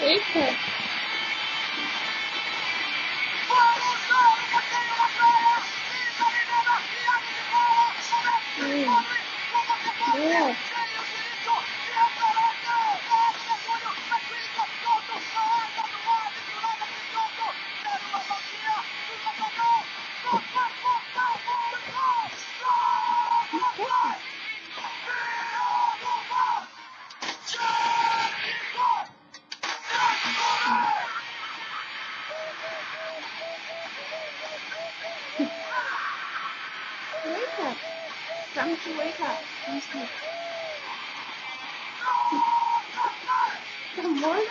Eita. Wake up. To wake up. Sleep. Come on.